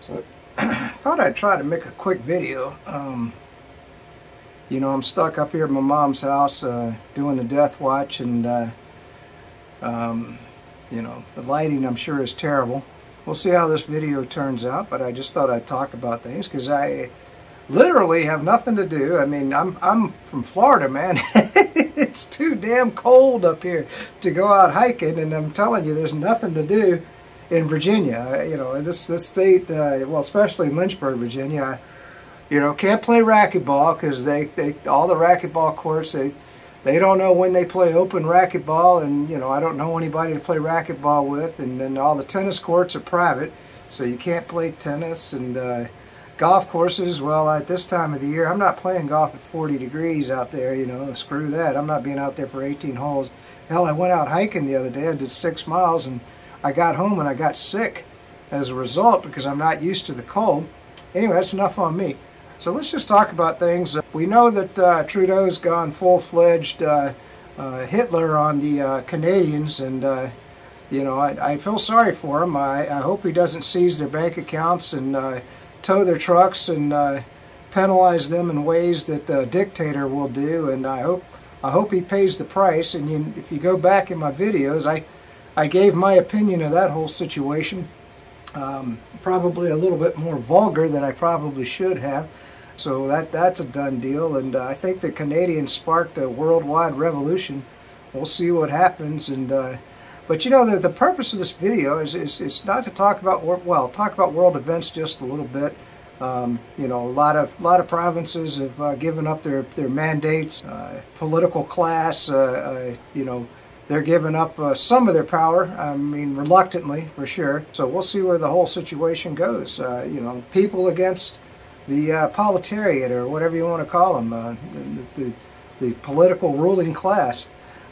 So I thought I'd try to make a quick video. Um, you know, I'm stuck up here at my mom's house uh, doing the death watch and uh, um, you know, the lighting I'm sure is terrible. We'll see how this video turns out, but I just thought I'd talk about things because I literally have nothing to do. I mean, I'm, I'm from Florida, man. it's too damn cold up here to go out hiking, and I'm telling you, there's nothing to do in Virginia. You know, this this state, uh, well, especially in Lynchburg, Virginia, you know, can't play racquetball because they, they all the racquetball courts they they don't know when they play open racquetball, and you know, I don't know anybody to play racquetball with, and then all the tennis courts are private, so you can't play tennis and. Uh, golf courses, well, at this time of the year, I'm not playing golf at 40 degrees out there, you know, screw that. I'm not being out there for 18 holes. Hell, I went out hiking the other day. I did six miles, and I got home and I got sick as a result because I'm not used to the cold. Anyway, that's enough on me. So let's just talk about things. We know that uh, Trudeau's gone full-fledged uh, uh, Hitler on the uh, Canadians, and uh, you know I, I, feel sorry for him. I, I, hope he doesn't seize their bank accounts and uh, tow their trucks and penalize them in ways that a dictator will do. And I hope I hope he pays the price. And you, if you go back in my videos, I I gave my opinion of that whole situation. Um, probably a little bit more vulgar than I probably should have. So that that's a done deal, and uh, I think the Canadians sparked a worldwide revolution. We'll see what happens, and uh, but you know the the purpose of this video is, is is not to talk about well talk about world events just a little bit. Um, you know, a lot of a lot of provinces have uh, given up their their mandates. Uh, political class, uh, uh, you know, they're giving up uh, some of their power, I mean, reluctantly for sure. So we'll see where the whole situation goes. Uh, you know, people against the uh, proletariat or whatever you want to call them, uh, the, the, the, political ruling class.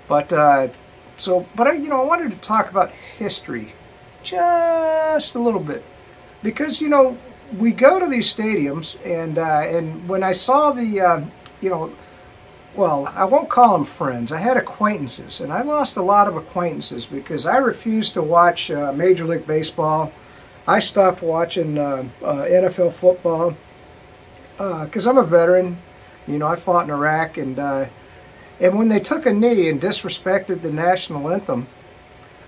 But uh, so, but I, you know, I wanted to talk about history just a little bit because you know we go to these stadiums and uh, and when I saw the you know well, I won't call them friends. I had acquaintances, and I lost a lot of acquaintances because I refused to watch uh, Major League Baseball. I stopped watching uh, uh, NFL football because uh, I'm a veteran. You know, I fought in Iraq, and uh, and when they took a knee and disrespected the national anthem,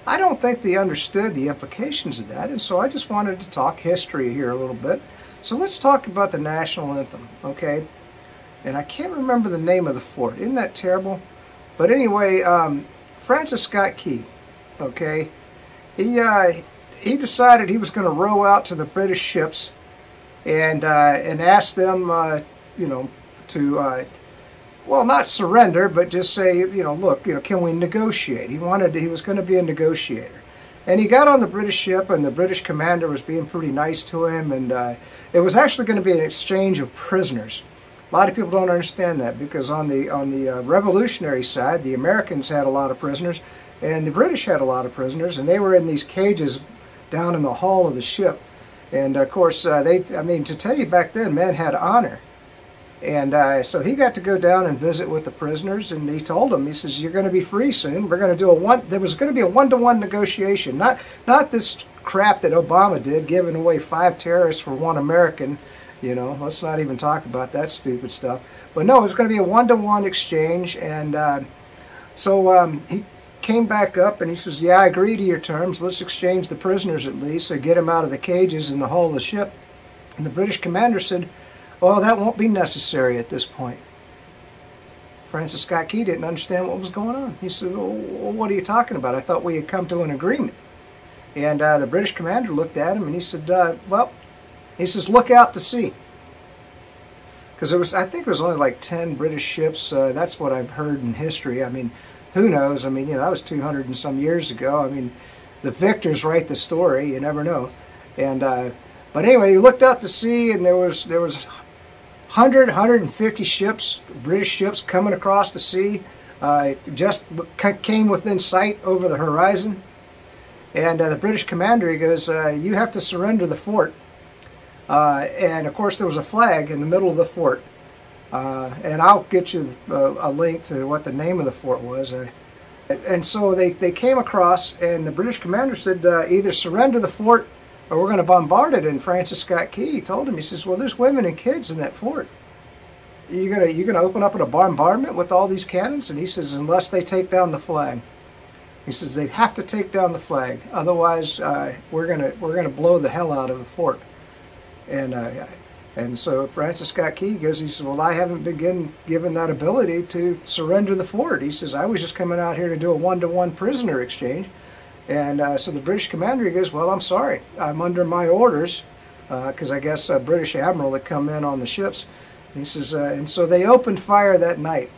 I don't think they understood the implications of that, and so I just wanted to talk history here a little bit. So let's talk about the national anthem, okay? And I can't remember the name of the fort. Isn't that terrible? But anyway, um, Francis Scott Key, okay, he uh, he decided he was going to row out to the British ships and uh, and ask them, uh, you know, to uh, well, not surrender, but just say, you know, look, you know, can we negotiate? He wanted, to, he was going to be a negotiator. And he got on the British ship, and the British commander was being pretty nice to him, and uh, it was actually going to be an exchange of prisoners. A lot of people don't understand that because on the on the uh, revolutionary side, the Americans had a lot of prisoners, and the British had a lot of prisoners, and they were in these cages down in the hull of the ship. And of course, uh, they I mean to tell you back then, men had honor. And uh, so he got to go down and visit with the prisoners, and he told them, he says, "You're going to be free soon. We're going to do a one. There was going to be a one-to-one negotiation, not not this crap that Obama did, giving away five terrorists for one American." You know, let's not even talk about that stupid stuff. But no, it's going to be a one-to-one -one exchange. And uh, so um, he came back up and he says, yeah, I agree to your terms. Let's exchange the prisoners at least, or get them out of the cages in the hull of the ship. And the British commander said, well, that won't be necessary at this point. Francis Scott Key didn't understand what was going on. He said, well, what are you talking about? I thought we had come to an agreement. And uh, the British commander looked at him and he said, uh, well, he says, look out to sea. Because there was, I think there was only like 10 British ships. Uh, that's what I've heard in history. I mean, who knows? I mean, you know, that was 200 and some years ago. I mean, the victors write the story. You never know. And, uh, but anyway, he looked out to sea and there was, there was 100, 150 ships, British ships coming across the sea. Uh, just came within sight over the horizon. And uh, the British commander, he goes, uh, you have to surrender the fort. Uh, and of course, there was a flag in the middle of the fort. Uh, and I'll get you a, a, link to what the name of the fort was. Uh, and so they, they came across, and the British commander said, uh, either surrender the fort or we're going to bombard it. And Francis Scott Key told him, he says, well, there's women and kids in that fort. You're gonna you're gonna open up a bombardment with all these cannons? And he says, unless they take down the flag. He says they have to take down the flag, otherwise uh, we're gonna we're gonna blow the hell out of the fort. And uh, and so Francis Scott Key goes, he says, well, I haven't been given that ability to surrender the fort. He says, I was just coming out here to do a one-to-one -one prisoner exchange. And uh, so the British commander goes, well, I'm sorry. I'm under my orders, because uh, I guess a British admiral had come in on the ships. He says, uh, and so they opened fire that night.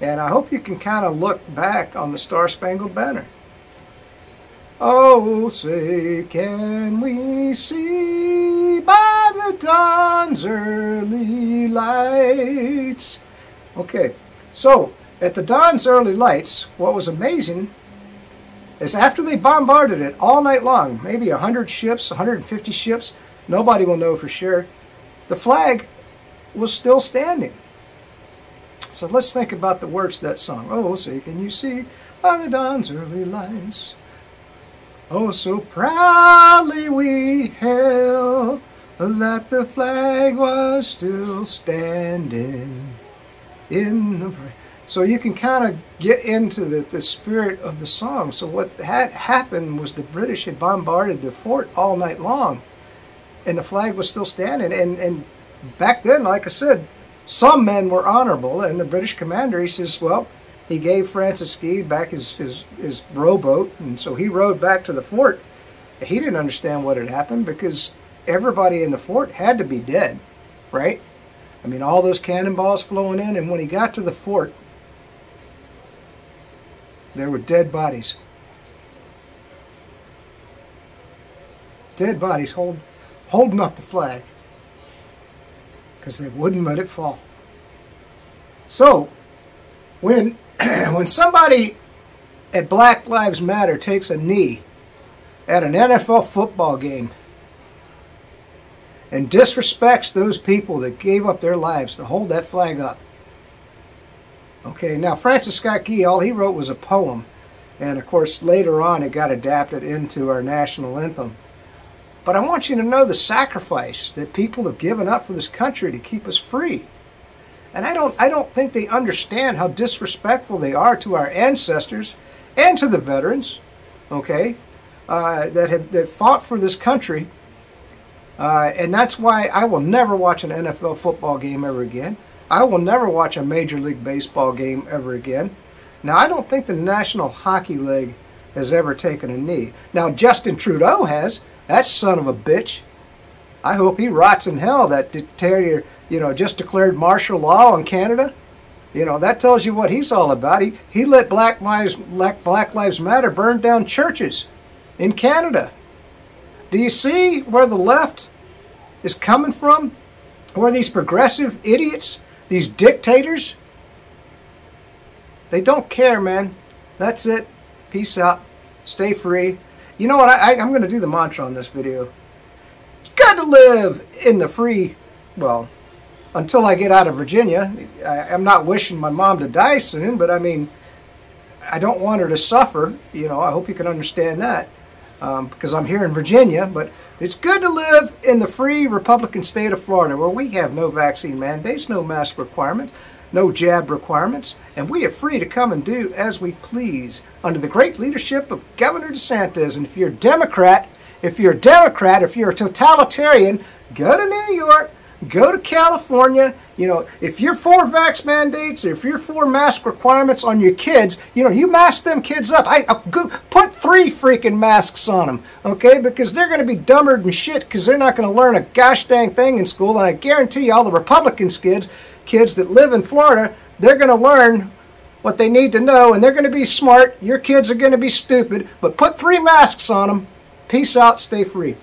And I hope you can kind of look back on the Star Spangled Banner. Oh, say, can we see by the dawn's early lights? Okay, so at the dawn's early lights, what was amazing is after they bombarded it all night long, maybe 100 ships, 150 ships, nobody will know for sure, the flag was still standing. So let's think about the words of that song. Oh, say can you see by the dawn's early lights. Oh, so proudly we hailed that the flag was still standing in the so you can kind of get into the, the spirit of the song. So what had happened was the British had bombarded the fort all night long, and the flag was still standing. And, and back then, like I said, some men were honorable, and the British commander, he says, well, he gave Francis Key back his, his, his rowboat, and so he rowed back to the fort. He didn't understand what had happened because everybody in the fort had to be dead, right? I mean, all those cannonballs flowing in, and when he got to the fort, there were dead bodies. Dead bodies hold, holding up the flag because they wouldn't let it fall. So, when, when somebody at Black Lives Matter takes a knee at an NFL football game and disrespects those people that gave up their lives to hold that flag up, Okay, now Francis Scott Key, all he wrote was a poem. And of course, later on, it got adapted into our national anthem. But I want you to know the sacrifice that people have given up for this country to keep us free. And I don't, I don't think they understand how disrespectful they are to our ancestors and to the veterans, okay, uh, that have that fought for this country. Uh, and that's why I will never watch an NFL football game ever again. I will never watch a Major League Baseball game ever again. Now, I don't think the National Hockey League has ever taken a knee. Now, Justin Trudeau has. That son of a bitch. I hope he rots in hell, that dictator, you know, just declared martial law in Canada. You know, that tells you what he's all about. He, he let Black Lives, Black Lives Matter burn down churches in Canada. Do you see where the left is coming from? Where these progressive idiots these dictators, they don't care, man. That's it. Peace out. Stay free. You know what? I, am going to do the mantra on this video. It's good to live in the free, well, until I get out of Virginia. I, I'm not wishing my mom to die soon, but I mean, I don't want her to suffer. You know, I hope you can understand that um, because I'm here in Virginia. But it's good to live in the free Republican state of Florida where we have no vaccine mandates, no mask requirements, no jab requirements, and we are free to come and do as we please under the great leadership of Governor DeSantis. And if you're a Democrat, if you're a Democrat, if you're a totalitarian, go to New York, go to California. You know, if you're for vax mandates, if you're for mask requirements on your kids, you know, you mask them kids up. I, uh, I put three freaking masks on them, okay? Because they're going to be dumber than shit because they're not going to learn a gosh dang thing in school. And I guarantee you, all the Republican kids, kids that live in Florida, they're going to learn what they need to know, and they're going to be smart. Your kids are going to be stupid, but put three masks on them. Peace out. Stay free.